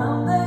around